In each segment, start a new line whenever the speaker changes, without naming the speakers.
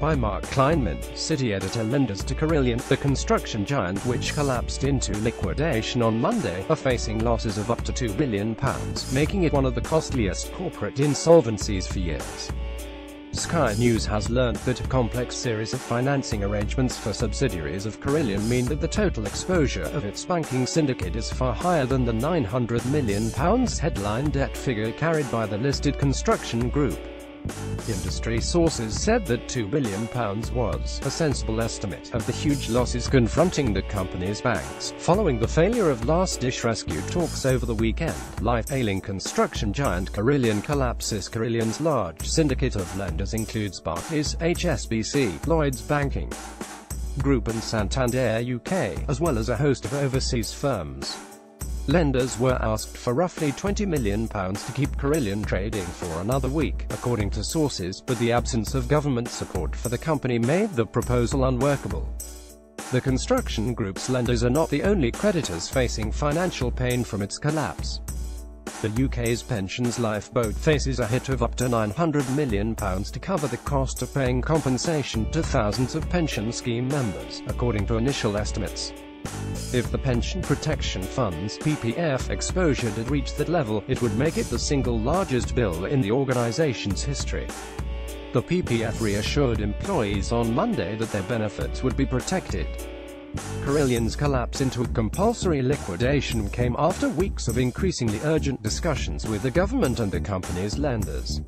By Mark Kleinman, city editor lenders to Carillion, the construction giant which collapsed into liquidation on Monday, are facing losses of up to £2 billion, making it one of the costliest corporate insolvencies for years. Sky News has learned that a complex series of financing arrangements for subsidiaries of Carillion mean that the total exposure of its banking syndicate is far higher than the £900 million headline debt figure carried by the listed construction group. Industry sources said that £2 billion was a sensible estimate of the huge losses confronting the company's banks, following the failure of last-dish rescue talks over the weekend. Life-ailing construction giant Carillion collapses Carillion's large syndicate of lenders includes Barclays, HSBC, Lloyds Banking Group and Santander UK, as well as a host of overseas firms. Lenders were asked for roughly £20 million to keep Carillion trading for another week, according to sources, but the absence of government support for the company made the proposal unworkable. The construction group's lenders are not the only creditors facing financial pain from its collapse. The UK's pensions lifeboat faces a hit of up to £900 million to cover the cost of paying compensation to thousands of pension scheme members, according to initial estimates. If the Pension Protection Fund's PPF exposure did reach that level, it would make it the single largest bill in the organization's history. The PPF reassured employees on Monday that their benefits would be protected. Carillion's collapse into a compulsory liquidation came after weeks of increasingly urgent discussions with the government and the company's lenders.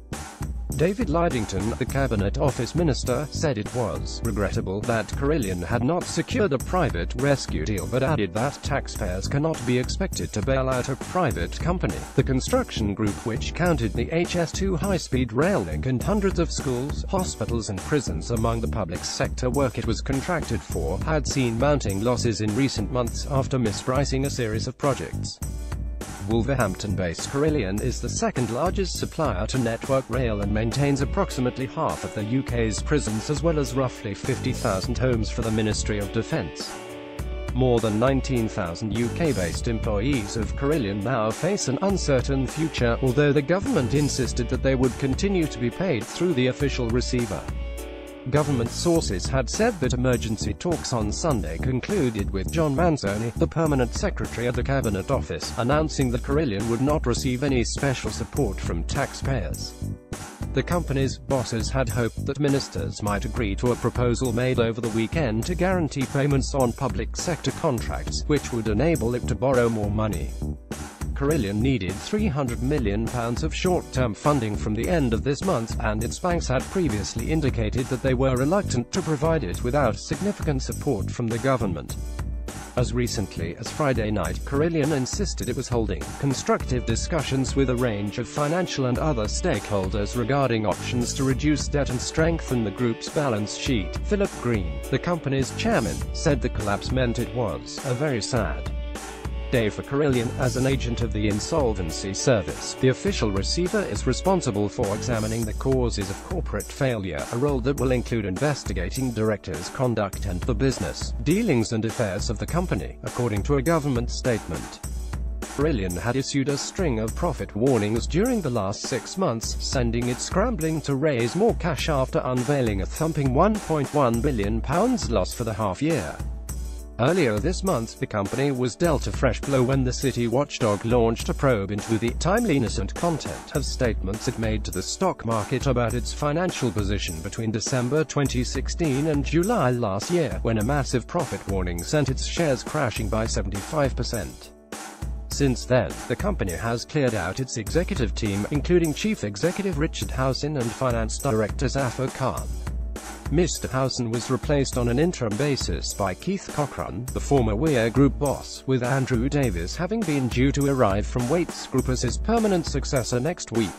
David Lidington, the Cabinet Office Minister, said it was regrettable that Carillion had not secured a private rescue deal but added that taxpayers cannot be expected to bail out a private company. The construction group which counted the HS2 high-speed rail link and hundreds of schools, hospitals and prisons among the public sector work it was contracted for, had seen mounting losses in recent months after mispricing a series of projects. Wolverhampton-based Carillion is the second largest supplier to Network Rail and maintains approximately half of the UK's prisons as well as roughly 50,000 homes for the Ministry of Defence. More than 19,000 UK-based employees of Carillion now face an uncertain future, although the government insisted that they would continue to be paid through the official receiver. Government sources had said that emergency talks on Sunday concluded with John Manzoni, the permanent secretary of the Cabinet Office, announcing that Carillion would not receive any special support from taxpayers. The company's bosses had hoped that ministers might agree to a proposal made over the weekend to guarantee payments on public sector contracts, which would enable it to borrow more money. Carillion needed £300 million of short-term funding from the end of this month, and its banks had previously indicated that they were reluctant to provide it without significant support from the government. As recently as Friday night, Carillion insisted it was holding constructive discussions with a range of financial and other stakeholders regarding options to reduce debt and strengthen the group's balance sheet. Philip Green, the company's chairman, said the collapse meant it was a very sad day for Carillion, as an agent of the Insolvency Service. The official receiver is responsible for examining the causes of corporate failure, a role that will include investigating directors' conduct and the business, dealings and affairs of the company, according to a government statement. Carillion had issued a string of profit warnings during the last six months, sending it scrambling to raise more cash after unveiling a thumping £1.1 billion loss for the half year. Earlier this month, the company was dealt a fresh blow when the city watchdog launched a probe into the timeliness and content of statements it made to the stock market about its financial position between December 2016 and July last year, when a massive profit warning sent its shares crashing by 75%. Since then, the company has cleared out its executive team, including Chief Executive Richard Howson and Finance Director Zafar Khan. Mr. Howson was replaced on an interim basis by Keith Cochrane, the former Weir Group boss, with Andrew Davies having been due to arrive from Wates Group as his permanent successor next week.